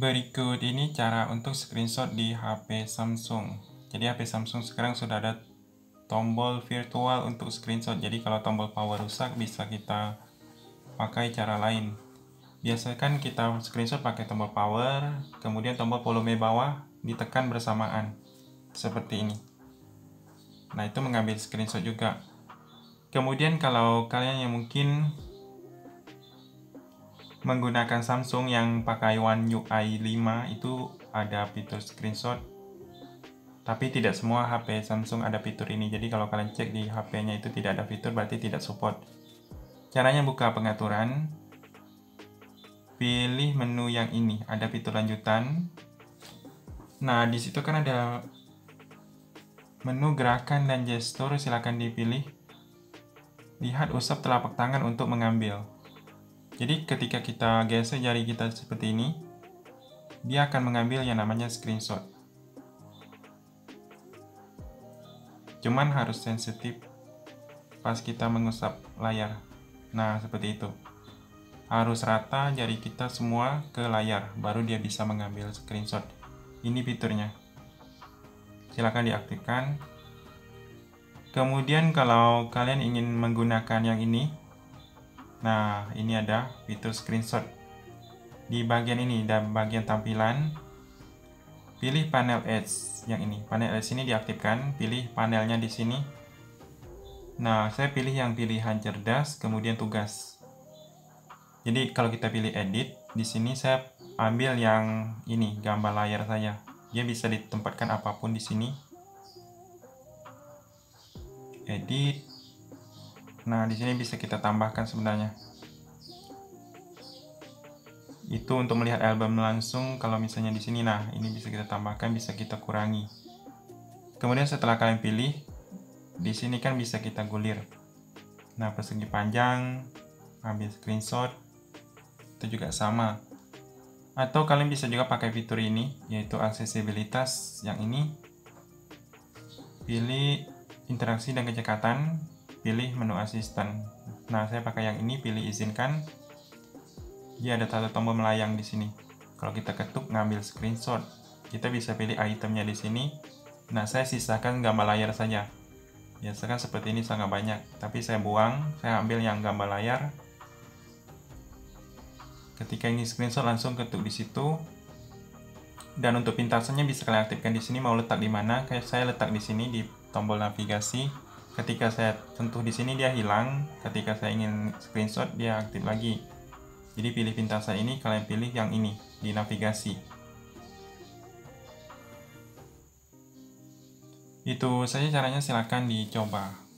Berikut ini cara untuk screenshot di HP Samsung. Jadi HP Samsung sekarang sudah ada tombol virtual untuk screenshot. Jadi kalau tombol power rusak bisa kita pakai cara lain. Biasanya kan kita screenshot pakai tombol power, kemudian tombol volume bawah ditekan bersamaan. Seperti ini. Nah, itu mengambil screenshot juga. Kemudian kalau kalian yang mungkin menggunakan Samsung yang pakai One UI 5 itu ada fitur screenshot. Tapi tidak semua HP Samsung ada fitur ini. Jadi kalau kalian cek di HP-nya itu tidak ada fitur berarti tidak support. Caranya buka pengaturan. Pilih menu yang ini. Ada fitur lanjutan. Nah di situ kan ada menu gerakan dan gestur. Silahkan dipilih. Lihat usap telapak tangan untuk mengambil jadi ketika kita geser jari kita seperti ini, dia akan mengambil yang namanya screenshot. Cuman harus sensitif pas kita mengusap layar. Nah, seperti itu. Harus rata jari kita semua ke layar, baru dia bisa mengambil screenshot. Ini fiturnya. Silahkan diaktifkan. Kemudian kalau kalian ingin menggunakan yang ini, Nah, ini ada fitur screenshot. Di bagian ini dan bagian tampilan, pilih panel Edge yang ini. Panel Edge ini diaktifkan, pilih panelnya di sini. Nah, saya pilih yang pilihan cerdas, kemudian tugas. Jadi kalau kita pilih edit, di sini saya ambil yang ini, gambar layar saya. Dia bisa ditempatkan apa pun di sini. Edit, Nah, di sini bisa kita tambahkan sebenarnya. Itu untuk melihat album langsung kalau misalnya di sini nah, ini bisa kita tambahkan, bisa kita kurangi. Kemudian setelah kalian pilih, di sini kan bisa kita gulir. Nah, persegi panjang, ambil screenshot, itu juga sama. Atau kalian bisa juga pakai fitur ini, yaitu aksesibilitas yang ini. Pilih interaksi dan kecekatan, pilih menu asisten. Nah, saya pakai yang ini, pilih izinkan. Dia ada satu tombol melayang di sini. Kalau kita ketuk ngambil screenshot, kita bisa pilih itemnya di sini. Nah, saya sisakan gambar layar saja. Biasakan seperti ini sangat banyak, tapi saya buang, saya ambil yang gambar layar. Ketika ingin screenshot langsung ketuk di situ. Dan untuk pintasannya bisa kalian aktifkan di sini mau letak di mana. Kayak saya letak di sini di tombol navigasi ketika saya sentuh di sini dia hilang. Ketika saya ingin screenshot dia aktif lagi. Jadi pilih pintasan ini kalian pilih yang ini di navigasi. Itu saja caranya silahkan dicoba